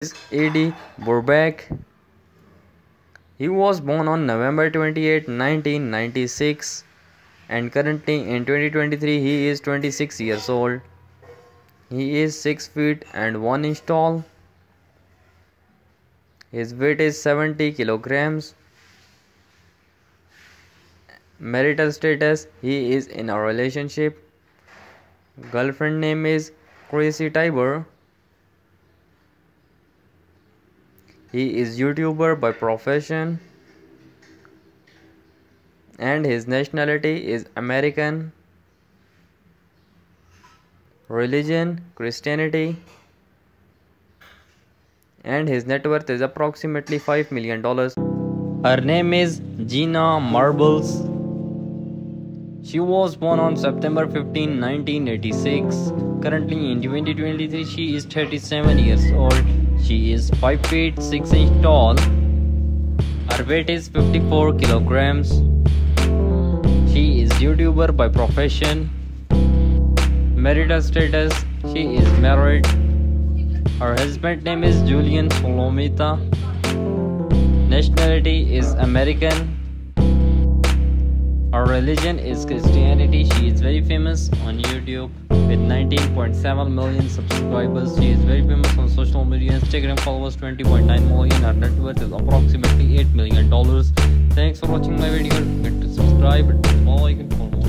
is Eddy Burback. He was born on November 28, 1996 and currently in 2023 he is 26 years old. He is 6 feet and 1 inch tall. His weight is 70 kilograms. Marital status he is in a relationship. Girlfriend name is Crazy Tiber. He is YouTuber by profession and his nationality is American. Religion Christianity and his net worth is approximately 5 million dollars. Her name is Gina Marbles. She was born on September 15, 1986. Currently in 2023 she is 37 years old. She is 5 feet 6 inch tall. Her weight is 54 kilograms. She is YouTuber by profession. Marital status She is married. Her husband name is Julian Solomita. Nationality is American. Her religion is Christianity. She is very famous on YouTube with 19.7 million subscribers. She is very famous on social media. Instagram followers 20.9 million. Her net worth is approximately 8 million dollars. Thanks for watching my video. Don't forget to subscribe and bell icon for more.